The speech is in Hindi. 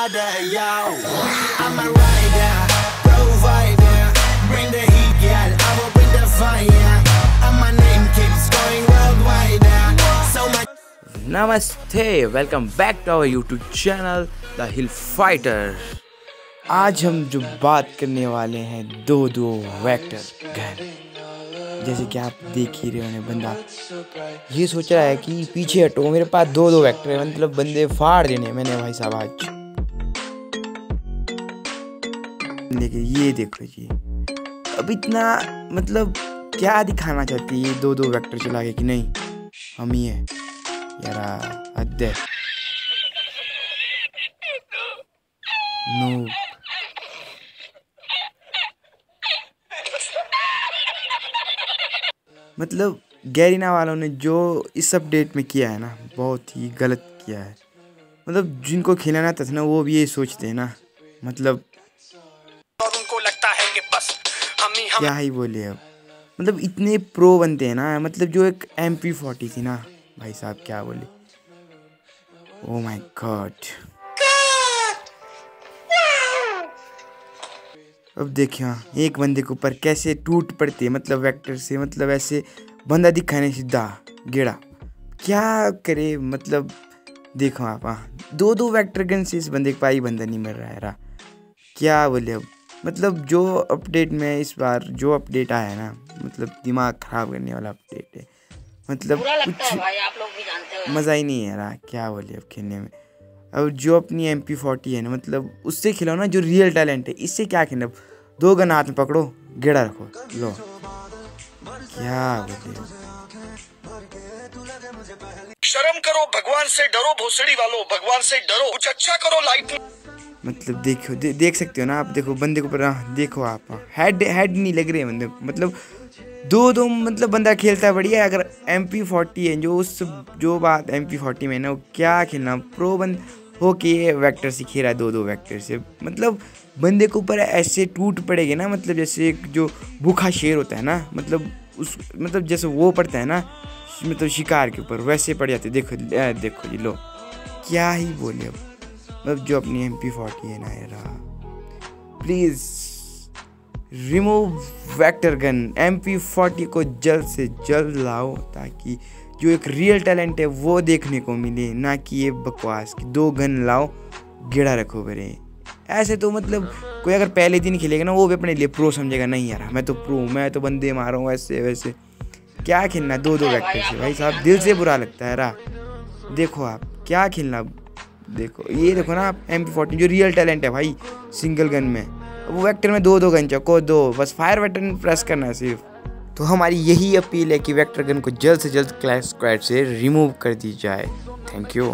harder, yo. I'm a rider, provider. Bring the heat, yeah. I will bring the fire. And my name keeps going worldwide. So much. नमस्ते welcome back to our YouTube channel the hill fighter आज हम जो बात करने वाले हैं दो दो वेक्टर गन जैसे कि आप देख ही रहे होने बंदा ये सोच रहा है कि पीछे हटो मेरे पास दो दो वेक्टर है मतलब बंदे फाड़ देने मैंने भाई साहब आज लेकिन ये देखो जी। अब इतना मतलब क्या दिखाना चाहती है दो दो वेक्टर चला के कि नहीं? हम ही है। यारा अद्दे नूब मतलब गैरिना वालों ने जो इस अपडेट में किया है ना, बहुत ही गलत किया है। मतलब जिनको खिलाना था ना, वो भी ये सोचते हैं ना। मतलब क्या ही बोले अब मतलब इतने प्रो बनते हैं ना मतलब जो एक एम पी फोर्टी थी ना भाई साहब क्या बोले। ओ माय गॉड अब देखिए हाँ, एक बंदे के ऊपर कैसे टूट पड़ती है मतलब वेक्टर से मतलब ऐसे बंदा दिखाने सीधा गेड़ा। क्या करे मतलब देखो आप हाँ। दो दो वेक्टर गन से इस बंदे के ही बंदा नहीं मर रहा है रा क्या बोले अब। मतलब जो अपडेट में इस बार जो अपडेट आया है ना मतलब दिमाग ख़राब करने वाला अपडेट है। मतलब कुछ है भाई आप लोग भी जानते मज़ा ही नहीं आ रहा क्या बोले अब खेलने में। अब जो अपनी एम पी फोर्टी है ना मतलब उससे खिलाओ ना जो रियल टैलेंट है इससे क्या खेलना अब दो गन हाथ में पकड़ो गेड़ा रखो लो। क्या बोले? शर्म करो भगवान से डरो भोसड़ी वालों भगवान से डरो कुछ अच्छा करो लाइफ में। मतलब देखो दे, देख सकते हो ना आप देखो बंदे के ऊपर हाँ, देखो आप हेड हेड नहीं लग रहे बंदे मतलब दो दो मतलब बंदा खेलता है बढ़िया अगर एम पी फोर्टी है जो उस जो बात एम पी फोर्टी में है ना वो क्या खेलना प्रो बंद हो के वैक्टर से खेल रहा है दो दो वैक्टर से। मतलब बंदे के ऊपर ऐसे टूट पड़ेगे ना मतलब जैसे एक जो भूखा शेर होता है ना मतलब उस मतलब जैसे वो पड़ता है ना मतलब शिकार के ऊपर वैसे पड़ जाते देखो देखो जी लो। क्या ही बोले अब। मतलब जो अपनी एम पी फोर्टी है ना यार please remove vector gun M P forty को जल्द से जल्द लाओ ताकि जो एक रियल टैलेंट है, वो देखने को मिले, ना कि ये बकवास कि दो गन लाओ, गिड़ा रखो बरे ऐसे तो मतलब कोई अगर पहले दिन खेलेगा ना, वो भी अपने लिए प्रो समझेगा, नहीं यार, मैं तो प्रो मैं तो बंदे मारा हूँ, ऐसे, वैसे। क्या खेलना? दो दो वैक्टर से भाई साहब, दिल से बुरा लगता है रा देखो आप, क्या खेलना? देखो, ये देखो ना आप एम पी फोर्टीन जो रियल टैलेंट है भाई सिंगल गन में। वो वेक्टर में दो दो गन चको, दो, बस फायर बटन प्रेस करना है सिर्फ़। तो हमारी यही अपील है कि वेक्टर गन को जल्द से जल्द क्लैश स्क्वाड से रिमूव कर दी जाए। Thank you